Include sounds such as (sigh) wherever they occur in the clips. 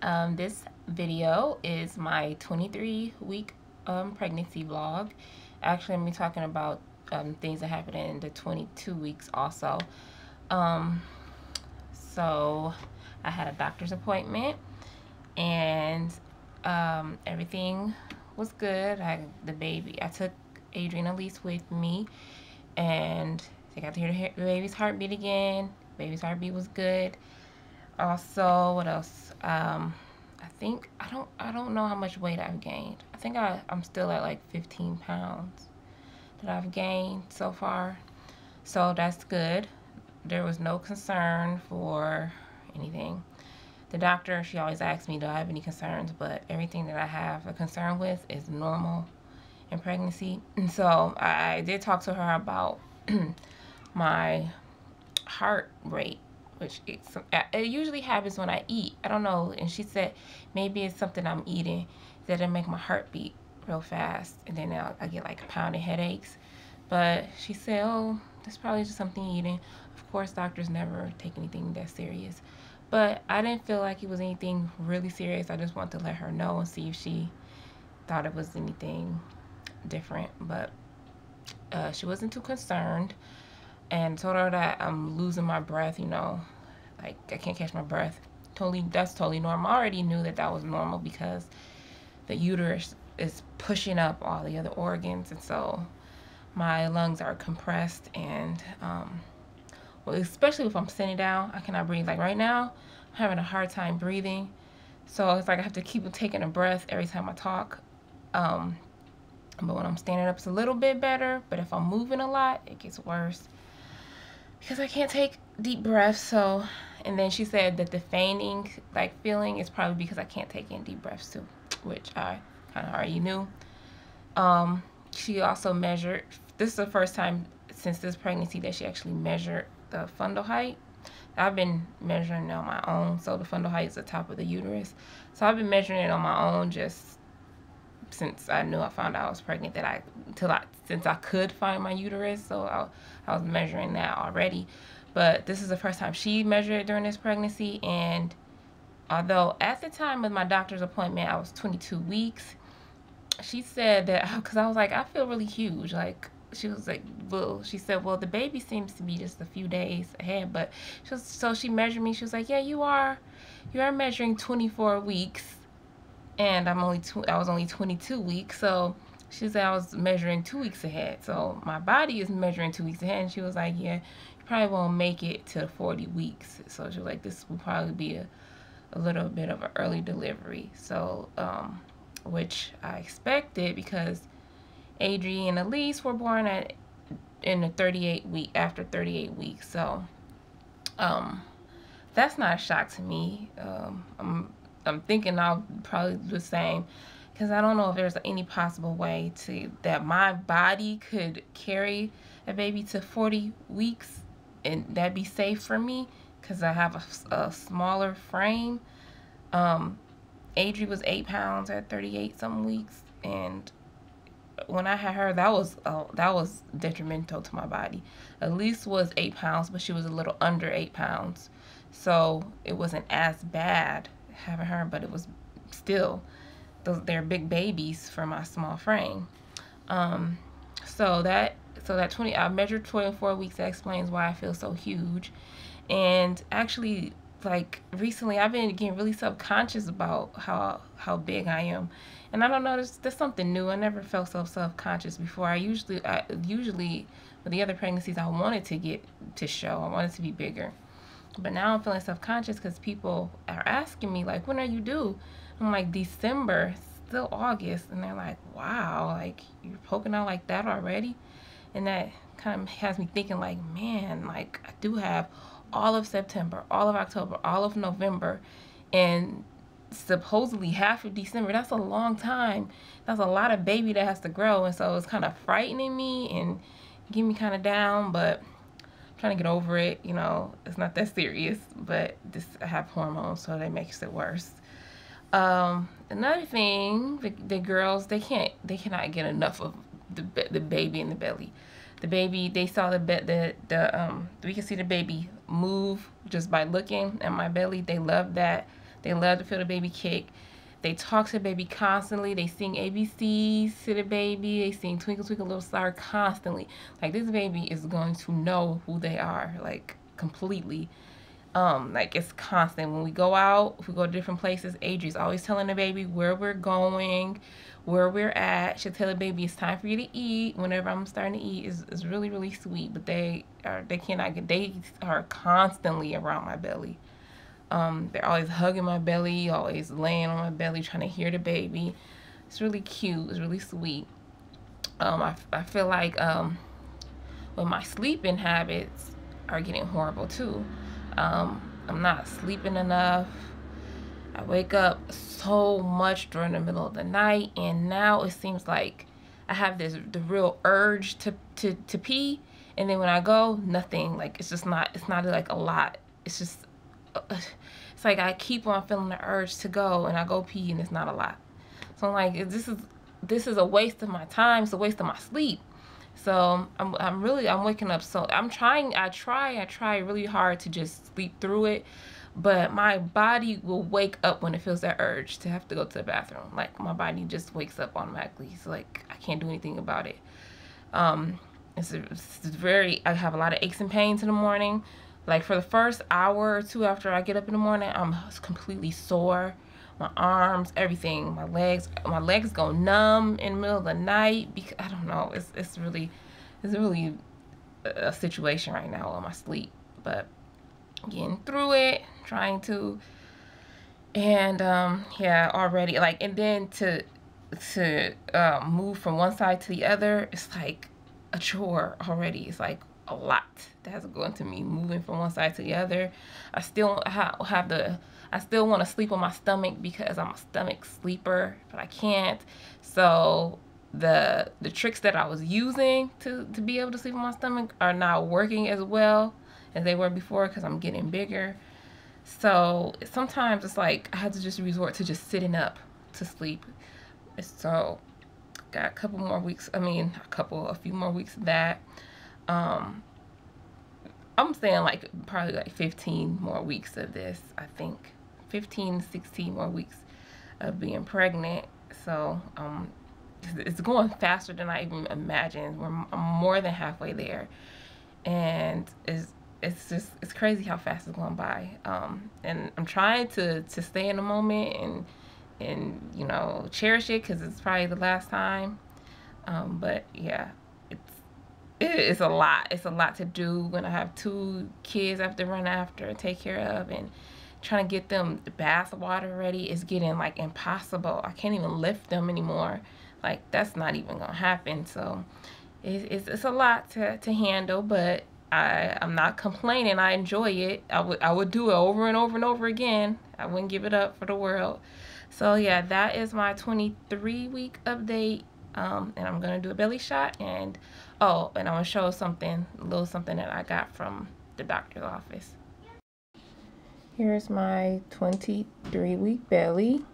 Um, this video is my 23 week um, pregnancy vlog. Actually, I'm going to be talking about um, things that happened in the 22 weeks also. Um, so, I had a doctor's appointment and um, everything was good. I the baby, I took Adrian Elise with me and they got to hear the baby's heartbeat again. Baby's heartbeat was good also what else? Um i think i don't i don't know how much weight i've gained. I think i i'm still at like 15 pounds that i've gained so far. So that's good. There was no concern for anything. The doctor she always asks me do i have any concerns? But everything that i have a concern with is normal in pregnancy. And so i, I did talk to her about (clears throat) my heart rate which it's, it usually happens when I eat. I don't know. And she said maybe it's something I'm eating that it make my heart beat real fast, and then I'll, I get like pounding headaches. But she said, oh, that's probably just something eating. Of course, doctors never take anything that serious. But I didn't feel like it was anything really serious. I just wanted to let her know and see if she thought it was anything different. But uh, she wasn't too concerned and told her that I'm losing my breath, you know, like I can't catch my breath. Totally, that's totally normal. I already knew that that was normal because the uterus is pushing up all the other organs, and so my lungs are compressed and um, well, especially if I'm sitting down, I cannot breathe. Like right now, I'm having a hard time breathing. So it's like I have to keep taking a breath every time I talk. Um, but when I'm standing up, it's a little bit better. But if I'm moving a lot, it gets worse because I can't take deep breaths. So, and then she said that the fainting like feeling is probably because I can't take in deep breaths too, which I kind of already knew. Um, she also measured, this is the first time since this pregnancy that she actually measured the fundal height. I've been measuring on my own. So the fundal height is the top of the uterus. So I've been measuring it on my own just since I knew I found out I was pregnant that I till I since I could find my uterus so I, I was measuring that already. But this is the first time she measured during this pregnancy and although at the time of my doctor's appointment I was 22 weeks she said that (laughs) because I was like I feel really huge like she was like well she said well the baby seems to be just a few days ahead but she was, so she measured me she was like yeah you are you are measuring 24 weeks and I'm only tw- I was only 22 weeks so she said I was measuring two weeks ahead. So my body is measuring two weeks ahead. And she was like yeah you probably won't make it to 40 weeks. So she was like this will probably be a, a little bit of an early delivery. So um, which I expected because Adrian and Elise were born at in the 38 week after 38 weeks. So um that's not a shock to me. Um, I'm I'm thinking I'll probably do the same because I don't know if there's any possible way to that my body could carry a baby to 40 weeks and that'd be safe for me because I have a, a smaller frame. Um, Adri was eight pounds at 38 some weeks and when I had her, that was uh, that was detrimental to my body. Elise was eight pounds, but she was a little under eight pounds, so it wasn't as bad having her, but it was still, those, they're big babies for my small frame. Um, so that, so that 20, I measured 24 weeks. That explains why I feel so huge. And actually, like recently, I've been getting really self-conscious about how, how big I am. And I don't know, there's, there's something new. I never felt so self-conscious before. I usually, I usually, with the other pregnancies, I wanted to get to show. I wanted to be bigger. But now I'm feeling self-conscious because people are asking me, like, when are you due? I'm like, December, still August. And they're like, wow, like, you're poking out like that already? And that kind of has me thinking, like, man, like, I do have all of September, all of October, all of November, and supposedly half of December. That's a long time. That's a lot of baby that has to grow. And so it's kind of frightening me and getting me kind of down. But trying to get over it. You know, it's not that serious, but just I have hormones, so that makes it worse. Um, another thing, the, the girls they can't they cannot get enough of the the baby in the belly. The baby they saw the bed the the um we can see the baby move just by looking at my belly. They love that. They love to feel the baby kick. They talk to the baby constantly. They sing ABCs to the baby. They sing Twinkle Twinkle Little Star constantly. Like this baby is going to know who they are, like completely. Um, like it's constant. When we go out, if we go to different places, Adri's always telling the baby where we're going, where we're at. She'll tell the baby it's time for you to eat. Whenever I'm starting to eat, is is really really sweet. But they are they cannot get they are constantly around my belly. Um, they're always hugging my belly, always laying on my belly, trying to hear the baby. It's really cute. It's really sweet. Um, I, I feel like um, when my sleeping habits are getting horrible too. Um, I'm not sleeping enough. I wake up so much during the middle of the night, and now it seems like I have this the real urge to to to pee, and then when I go, nothing. Like it's just not. It's not like a lot. It's just it's like I keep on feeling the urge to go and I go pee and it's not a lot. So I'm like, this is this is a waste of my time. It's a waste of my sleep. So I'm, I'm really, I'm waking up. So I'm trying, I try, I try really hard to just sleep through it. But my body will wake up when it feels that urge to have to go to the bathroom. Like my body just wakes up automatically. So like I can't do anything about it. Um, it's, it's very, I have a lot of aches and pains in the morning. Like for the first hour or two after I get up in the morning, I'm completely sore. My arms, everything, my legs, my legs go numb in the middle of the night because I don't know. It's it's really, it's really a situation right now on my sleep, but getting through it, trying to, and um, yeah, already like, and then to to uh, move from one side to the other, it's like a chore already. It's like a lot that has to go into me moving from one side to the other. I still have, the, I still want to sleep on my stomach because I'm a stomach sleeper, but I can't. So the the tricks that I was using to, to be able to sleep on my stomach are not working as well as they were before because I'm getting bigger. So sometimes it's like I have to just resort to just sitting up to sleep. So got a couple more weeks, I mean, a couple, a few more weeks of that um i'm saying like probably like 15 more weeks of this i think. 15 16 more weeks of being pregnant. So um it's going faster than i even imagined. We're I'm more than halfway there. And it's it's just it's crazy how fast it's going by. Um and i'm trying to to stay in the moment and and you know cherish it because it's probably the last time. Um but yeah it's a lot. It's a lot to do when I have two kids I have to run after and take care of and trying to get them the bath water ready is getting like impossible. I can't even lift them anymore. Like that's not even gonna happen. So it's, it's, it's a lot to, to handle, but I, I'm not complaining. I enjoy it. I would I would do it over and over and over again. I wouldn't give it up for the world. So yeah, that is my 23 week update um, and I'm gonna do a belly shot and oh and I'm gonna show something a little something that I got from the doctor's office. Here's my 23 week belly.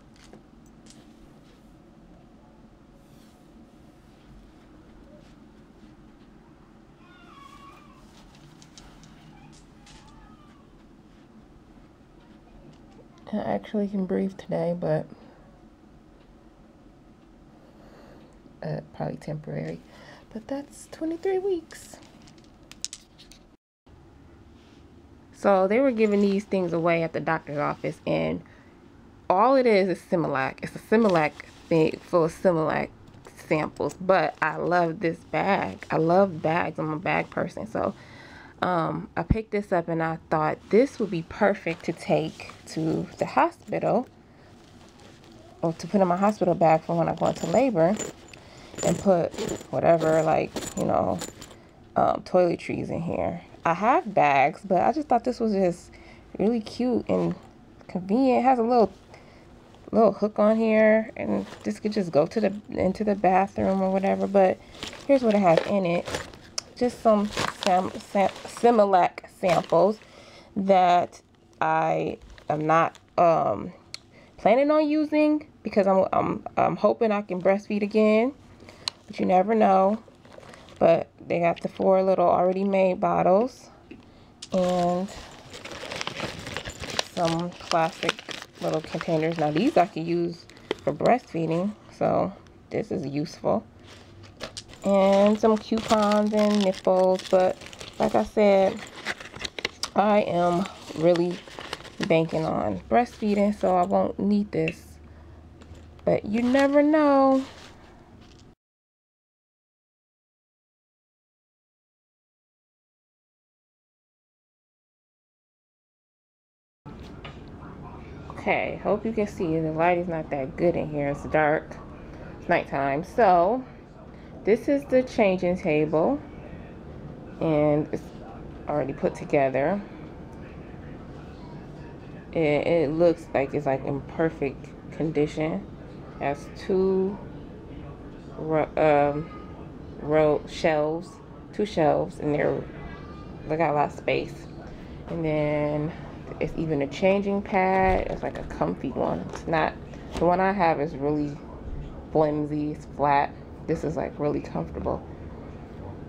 I actually can breathe today, but uh, probably temporary. But that's 23 weeks. So they were giving these things away at the doctor's office and all it is is Similac. It's a Similac thing full of Similac samples. But I love this bag. I love bags. I'm a bag person. So um, I picked this up and I thought this would be perfect to take to the hospital or to put in my hospital bag for when I go into labor and put whatever like you know um, toiletries in here. I have bags but I just thought this was just really cute and convenient. It has a little little hook on here and this could just go to the into the bathroom or whatever but here's what it has in it. Just some sam, sam Similac samples that I am not um, planning on using because I'm, I'm, I'm hoping I can breastfeed again but you never know. But they got the four little already made bottles and some plastic little containers. Now these I can use for breastfeeding, so this is useful. And some coupons and nipples, but like I said, I am really banking on breastfeeding, so I won't need this. But you never know. Okay, hope you can see. The light is not that good in here. It's dark. It's nighttime. So, this is the changing table. And it's already put together. It, it looks like it's like in perfect condition. It has two um, row shelves, two shelves, and they're they got a lot of space. And then it's even a changing pad. It's like a comfy one. It's not, the one I have is really flimsy, it's flat. This is like really comfortable.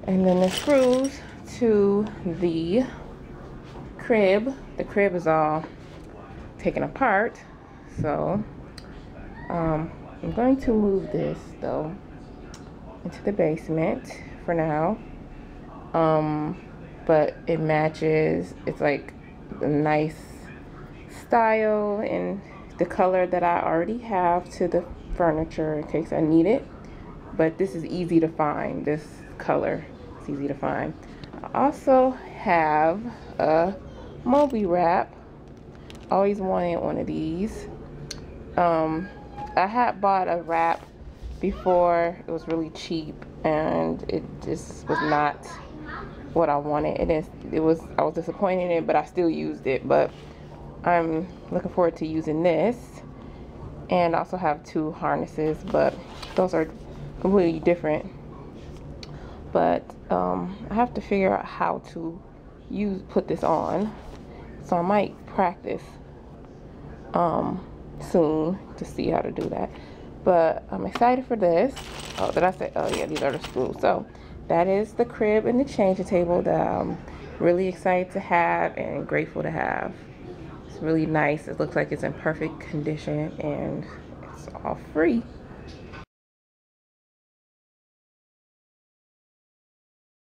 And then the screws to the crib. The crib is all taken apart. So um, I'm going to move this though into the basement for now. Um, but it matches, it's like a nice style and the color that I already have to the furniture in case I need it. But this is easy to find, this color. It's easy to find. I also have a Moby wrap. Always wanted one of these. Um, I had bought a wrap before. It was really cheap and it just was not what I wanted. It is. It was. I was disappointed in it, but I still used it. But I'm looking forward to using this, and I also have two harnesses, but those are completely different. But um, I have to figure out how to use put this on, so I might practice um, soon to see how to do that. But I'm excited for this. Oh, did I say? Oh yeah, these are the screws. So that is the crib and the changing table that I'm really excited to have and grateful to have. It's really nice. It looks like it's in perfect condition and it's all free.